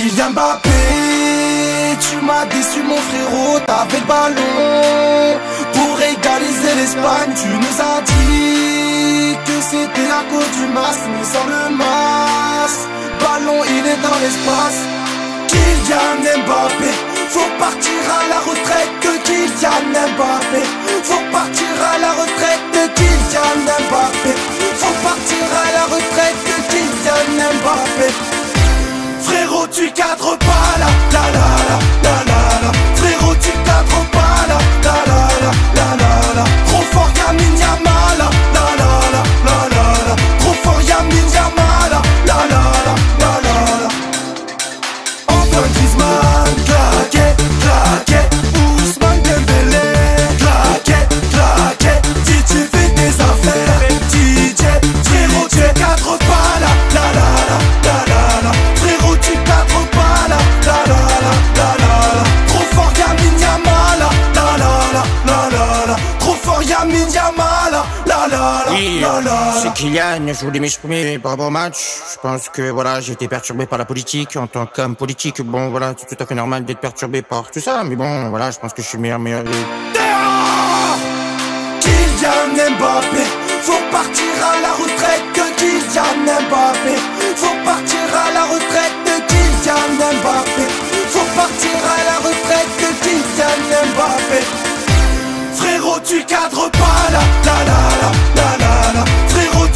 Kylian Mbappé, tu m'as déçu mon frérot, t'avais le ballon pour égaliser l'Espagne. Tu nous as dit que c'était à cause du masque, mais sans le masque, ballon il est dans l'espace. Kylian Mbappé, faut partir à la retraite de Kylian Mbappé, faut tu cadres pas là, la la la Yamin Yamal, la la la Oui, la la c'est Kylian, je voulais m'exprimer par rapport au match. Je pense que voilà, j'ai été perturbé par la politique. En tant qu'homme politique, bon voilà, c'est tout à fait normal d'être perturbé par tout ça. Mais bon, voilà, je pense que je suis meilleur, meilleur. Kylian Mbappé Tu cadres pas là, là, là, là, là, là, là Frérot